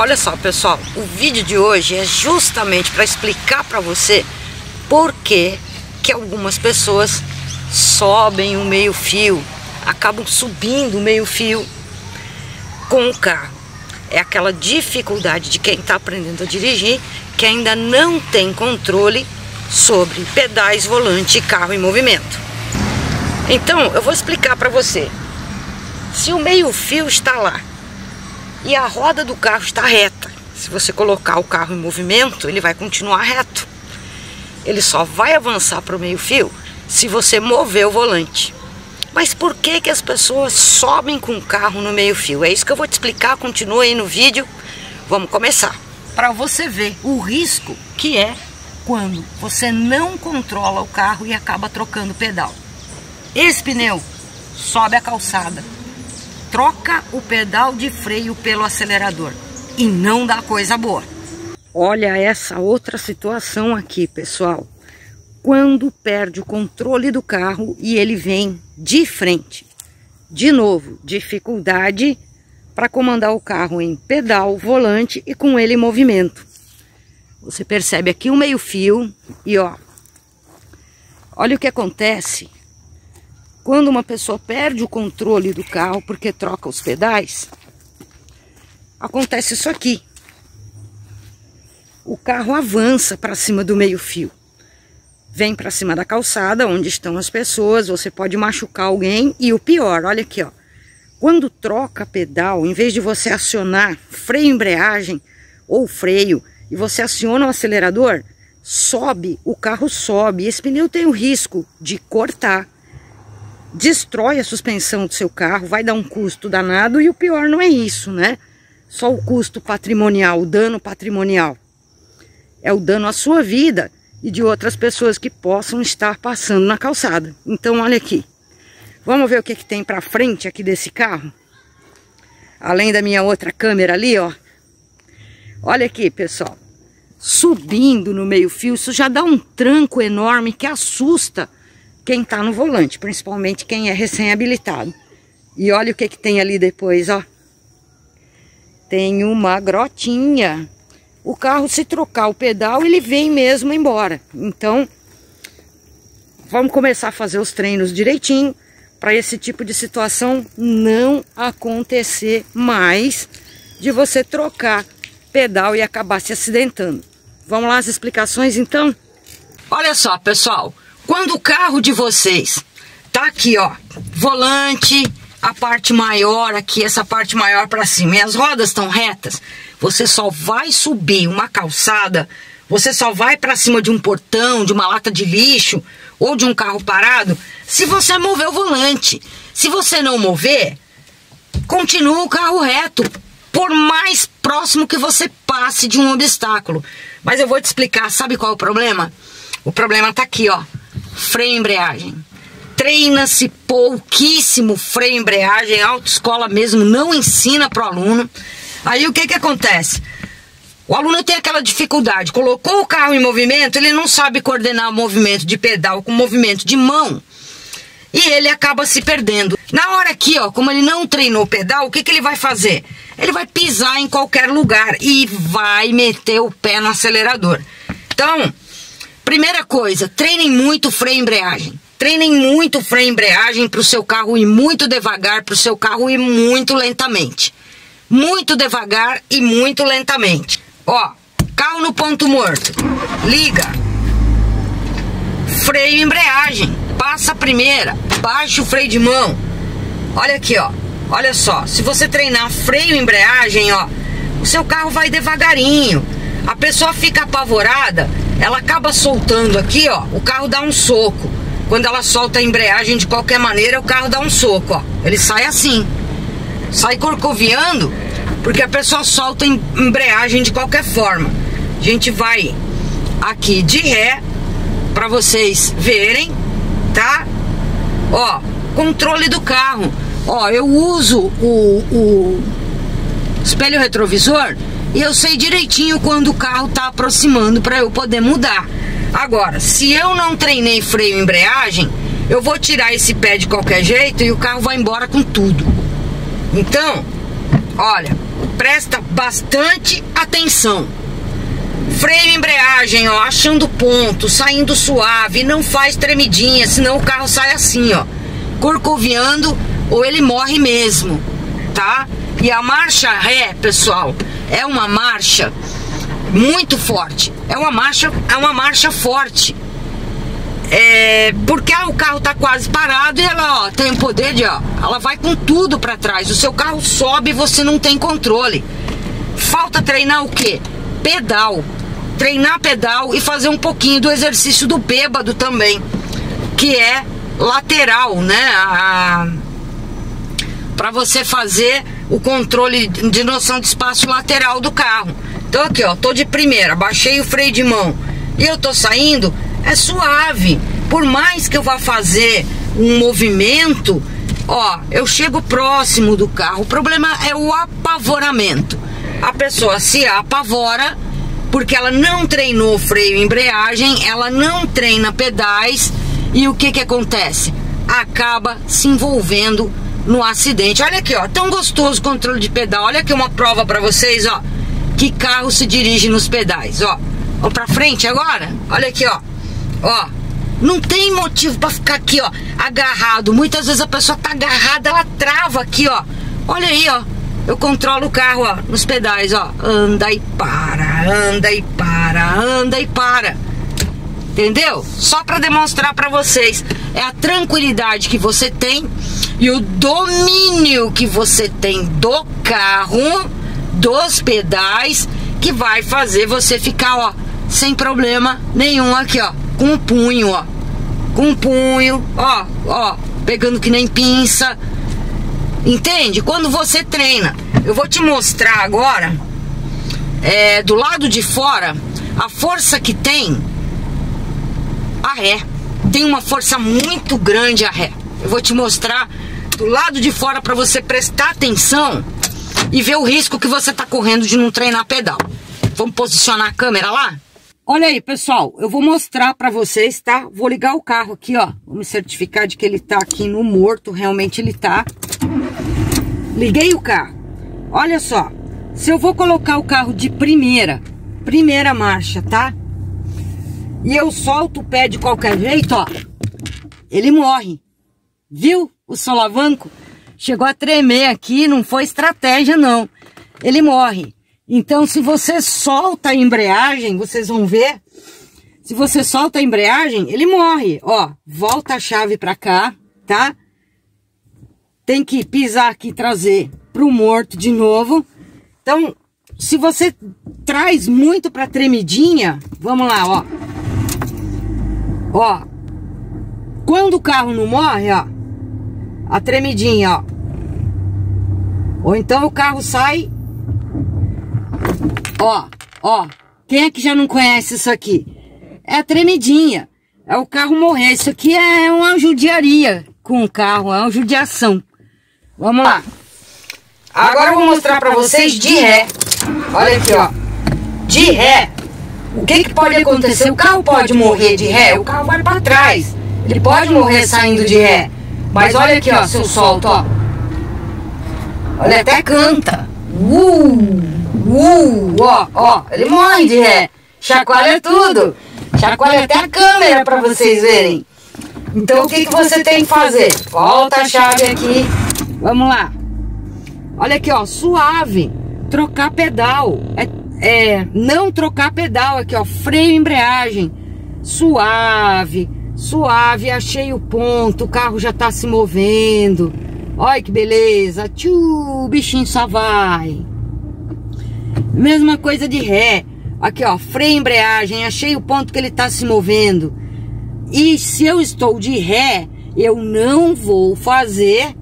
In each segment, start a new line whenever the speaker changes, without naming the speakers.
Olha só, pessoal, o vídeo de hoje é justamente para explicar para você por que, que algumas pessoas sobem o meio fio, acabam subindo o meio fio com o carro. É aquela dificuldade de quem está aprendendo a dirigir que ainda não tem controle sobre pedais, volante e carro em movimento. Então, eu vou explicar para você. Se o meio fio está lá e a roda do carro está reta. Se você colocar o carro em movimento, ele vai continuar reto. Ele só vai avançar para o meio fio se você mover o volante. Mas por que, que as pessoas sobem com o carro no meio fio? É isso que eu vou te explicar, continua aí no vídeo. Vamos começar. Para você ver o risco que é quando você não controla o carro e acaba trocando o pedal. Esse pneu sobe a calçada, troca o pedal de freio pelo acelerador e não dá coisa boa. Olha essa outra situação aqui, pessoal. Quando perde o controle do carro e ele vem de frente. De novo, dificuldade para comandar o carro em pedal, volante e com ele em movimento. Você percebe aqui o meio fio e ó, olha o que acontece quando uma pessoa perde o controle do carro porque troca os pedais, acontece isso aqui. O carro avança para cima do meio-fio. Vem para cima da calçada, onde estão as pessoas, você pode machucar alguém e o pior, olha aqui, ó. Quando troca pedal, em vez de você acionar freio embreagem ou freio e você aciona o acelerador, sobe, o carro sobe. Esse pneu tem o risco de cortar destrói a suspensão do seu carro, vai dar um custo danado e o pior não é isso, né? Só o custo patrimonial, o dano patrimonial. É o dano à sua vida e de outras pessoas que possam estar passando na calçada. Então, olha aqui. Vamos ver o que, que tem para frente aqui desse carro? Além da minha outra câmera ali, ó. Olha aqui, pessoal. Subindo no meio fio, isso já dá um tranco enorme que assusta quem está no volante, principalmente quem é recém-habilitado. E olha o que, que tem ali depois, ó. Tem uma grotinha. O carro, se trocar o pedal, ele vem mesmo embora. Então, vamos começar a fazer os treinos direitinho para esse tipo de situação não acontecer mais de você trocar pedal e acabar se acidentando. Vamos lá as explicações então? Olha só, pessoal. Quando o carro de vocês tá aqui, ó, volante, a parte maior aqui, essa parte maior para cima, e as rodas estão retas, você só vai subir uma calçada, você só vai para cima de um portão, de uma lata de lixo ou de um carro parado, se você mover o volante. Se você não mover, continua o carro reto, por mais próximo que você passe de um obstáculo. Mas eu vou te explicar, sabe qual é o problema? O problema tá aqui, ó freio embreagem. Treina-se pouquíssimo freio embreagem, a autoescola mesmo não ensina para o aluno. Aí o que, que acontece? O aluno tem aquela dificuldade, colocou o carro em movimento, ele não sabe coordenar o movimento de pedal com o movimento de mão e ele acaba se perdendo. Na hora aqui, ó, como ele não treinou o pedal, o que, que ele vai fazer? Ele vai pisar em qualquer lugar e vai meter o pé no acelerador. Então, Primeira coisa, treinem muito freio e embreagem. Treinem muito freio e embreagem para o seu carro ir muito devagar, para o seu carro ir muito lentamente. Muito devagar e muito lentamente. Ó, carro no ponto morto. Liga. Freio e embreagem. Passa a primeira. Baixa o freio de mão. Olha aqui, ó. Olha só. Se você treinar freio e embreagem, ó, o seu carro vai devagarinho. A pessoa fica apavorada ela acaba soltando aqui, ó, o carro dá um soco. Quando ela solta a embreagem de qualquer maneira, o carro dá um soco, ó. Ele sai assim. Sai corcoviando, porque a pessoa solta a embreagem de qualquer forma. A gente vai aqui de ré para vocês verem, tá? Ó, controle do carro. Ó, eu uso o, o espelho retrovisor e eu sei direitinho quando o carro está aproximando para eu poder mudar. Agora, se eu não treinei freio e embreagem, eu vou tirar esse pé de qualquer jeito e o carro vai embora com tudo. Então, olha, presta bastante atenção. Freio e embreagem, ó, achando ponto, saindo suave, não faz tremidinha, senão o carro sai assim, ó, corcoviando ou ele morre mesmo, tá? E a marcha ré, pessoal, é uma marcha muito forte. É uma marcha, é uma marcha forte. É, porque ah, o carro tá quase parado e ela ó, tem o poder de ó, ela vai com tudo para trás. O seu carro sobe e você não tem controle. Falta treinar o que? Pedal. Treinar pedal e fazer um pouquinho do exercício do bêbado também, que é lateral, né? Para você fazer o controle de noção de espaço lateral do carro. Então aqui, ó, tô de primeira, baixei o freio de mão e eu tô saindo, é suave. Por mais que eu vá fazer um movimento, ó, eu chego próximo do carro. O problema é o apavoramento. A pessoa se apavora porque ela não treinou freio e embreagem, ela não treina pedais e o que que acontece? Acaba se envolvendo no acidente. Olha aqui, ó, tão gostoso o controle de pedal. Olha aqui uma prova para vocês, ó que carro se dirige nos pedais, ó. Vamos pra frente agora? Olha aqui, ó. Ó, não tem motivo para ficar aqui, ó, agarrado. Muitas vezes a pessoa tá agarrada, ela trava aqui, ó. Olha aí, ó. Eu controlo o carro, ó, nos pedais, ó. Anda e para, anda e para, anda e para. Entendeu? Só para demonstrar para vocês é a tranquilidade que você tem e o domínio que você tem do carro dos pedais que vai fazer você ficar, ó, sem problema nenhum aqui, ó, com o punho, ó, com o punho, ó, ó, pegando que nem pinça. Entende? Quando você treina, eu vou te mostrar agora, é, do lado de fora, a força que tem a ré. Tem uma força muito grande a ré. Eu vou te mostrar do lado de fora para você prestar atenção e ver o risco que você está correndo de não treinar pedal. Vamos posicionar a câmera lá? Olha aí, pessoal, eu vou mostrar para vocês, tá? Vou ligar o carro aqui, ó. Vou me certificar de que ele tá aqui no morto, realmente ele tá. Liguei o carro. Olha só, se eu vou colocar o carro de primeira, primeira marcha, tá? E eu solto o pé de qualquer jeito, ó. Ele morre. Viu o solavanco? chegou a tremer aqui, não foi estratégia não. Ele morre. Então, se você solta a embreagem, vocês vão ver. Se você solta a embreagem, ele morre. Ó, volta a chave para cá, tá? Tem que pisar aqui, trazer pro morto de novo. Então, se você traz muito para tremidinha, vamos lá, ó. Ó, quando o carro não morre, ó, a tremidinha, ó. Ou então o carro sai. Ó, ó. Quem é que já não conhece isso aqui? É a tremidinha. É o carro morrer. Isso aqui é uma judiaria com o carro, é uma judiação. Vamos lá. Agora eu vou mostrar pra vocês de ré. Olha aqui, ó. De ré. O que, que pode acontecer? O carro pode morrer de ré, o carro vai para trás. Ele pode morrer saindo de ré. Mas olha aqui, ó, se eu solto, ó. Olha, até canta. Uh, uh, ó, ó, ele morre de ré. Chacoalha tudo. Chacoalha até a câmera para vocês verem. Então o que, que você tem que fazer? Volta a chave aqui. Vamos lá. Olha aqui, ó, suave. Trocar pedal. É, é não trocar pedal aqui, ó. Freio embreagem. Suave Suave, achei o ponto, o carro já tá se movendo. Olha que beleza. Tchu, o bichinho só vai. Mesma coisa de ré. Aqui, ó, freio embreagem, achei o ponto que ele tá se movendo. E se eu estou de ré, eu não vou fazer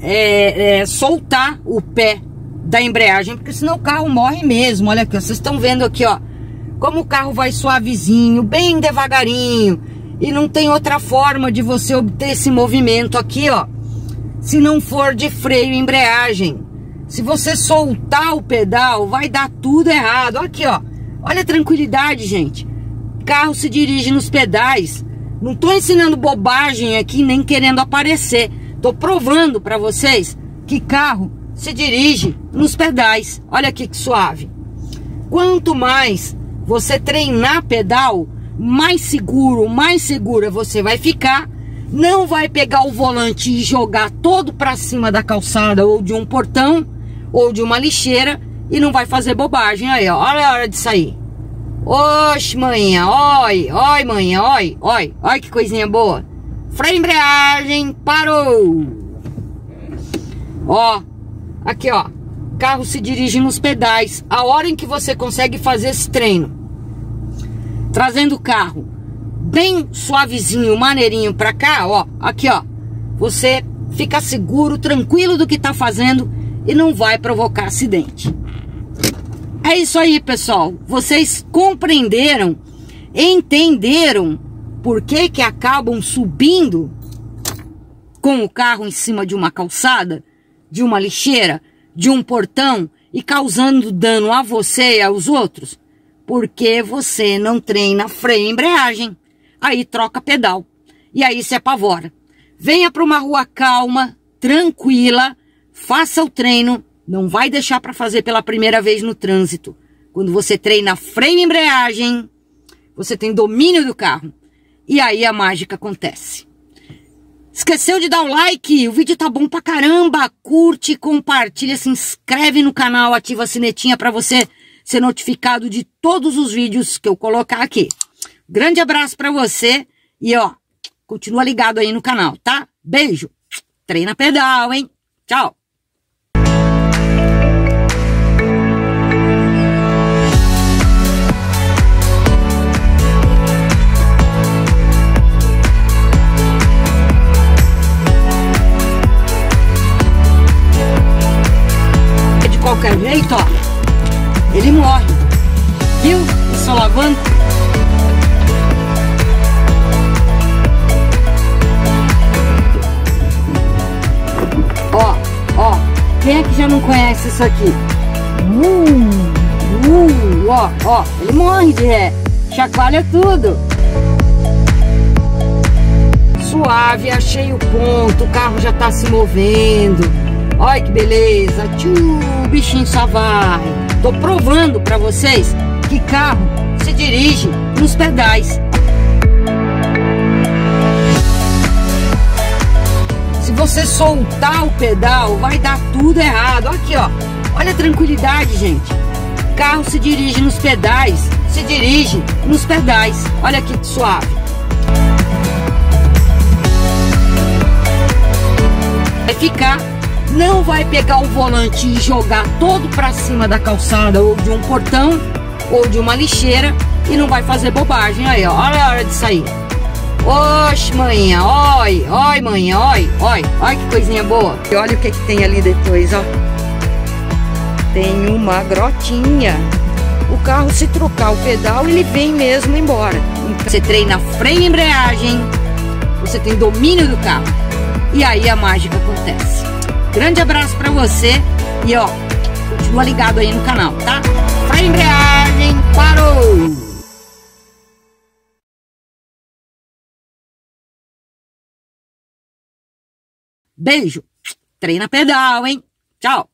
é, é, soltar o pé da embreagem, porque senão o carro morre mesmo. Olha aqui, vocês estão vendo aqui, ó, como o carro vai suavezinho, bem devagarinho. E não tem outra forma de você obter esse movimento aqui, ó. Se não for de freio e embreagem. Se você soltar o pedal, vai dar tudo errado. Aqui, ó. Olha a tranquilidade, gente. Carro se dirige nos pedais. Não tô ensinando bobagem aqui, nem querendo aparecer. Tô provando para vocês que carro se dirige nos pedais. Olha aqui que suave. Quanto mais você treinar pedal, mais seguro, mais segura você vai ficar. Não vai pegar o volante e jogar todo para cima da calçada ou de um portão ou de uma lixeira e não vai fazer bobagem aí, ó. Olha a hora de sair. Oxe, manhã, oi, oi, manhã, oi, oi, oi que coisinha boa. Freio embreagem, parou. Ó, aqui ó, carro se dirige nos pedais. A hora em que você consegue fazer esse treino, trazendo o carro bem suavezinho, maneirinho pra cá, ó, aqui ó, você fica seguro, tranquilo do que tá fazendo e não vai provocar acidente. É isso aí, pessoal. Vocês compreenderam, entenderam por que que acabam subindo com o carro em cima de uma calçada, de uma lixeira, de um portão e causando dano a você e aos outros? Porque você não treina freio e embreagem. Aí troca pedal. E aí se apavora. Venha para uma rua calma, tranquila, faça o treino não vai deixar para fazer pela primeira vez no trânsito. Quando você treina freio e embreagem, você tem domínio do carro. E aí a mágica acontece. Esqueceu de dar o like? O vídeo tá bom pra caramba. Curte, compartilha, se inscreve no canal, ativa a sinetinha para você ser notificado de todos os vídeos que eu colocar aqui. Grande abraço para você e ó, continua ligado aí no canal, tá? Beijo. Treina pedal, hein? Tchau. qualquer jeito, ó, ele morre. Viu? Esse alavanca. Ó, ó, quem é que já não conhece isso aqui? Uh, uh, ó, ó, ele morre de ré. Chacoalha tudo. Suave, achei o ponto, o carro já tá se movendo. Olha que beleza. Tchu, o bichinho só vai. Tô provando para vocês que carro se dirige nos pedais. Se você soltar o pedal, vai dar tudo errado. Aqui, ó. Olha a tranquilidade, gente. Carro se dirige nos pedais. Se dirige nos pedais. Olha que suave. Vai ficar não vai pegar o volante e jogar todo para cima da calçada ou de um portão ou de uma lixeira e não vai fazer bobagem aí, ó. Olha a hora de sair. Oxe, manhã, oi, oi, manhã, oi, oi, olha que coisinha boa. E olha o que, que tem ali depois, ó. Tem uma grotinha. O carro, se trocar o pedal, ele vem mesmo embora. Então, você treina freio e embreagem, você tem domínio do carro. E aí a mágica acontece. Grande abraço para você e ó, continua ligado aí no canal, tá? Freio embreagem, parou! Beijo, treina pedal, hein? Tchau!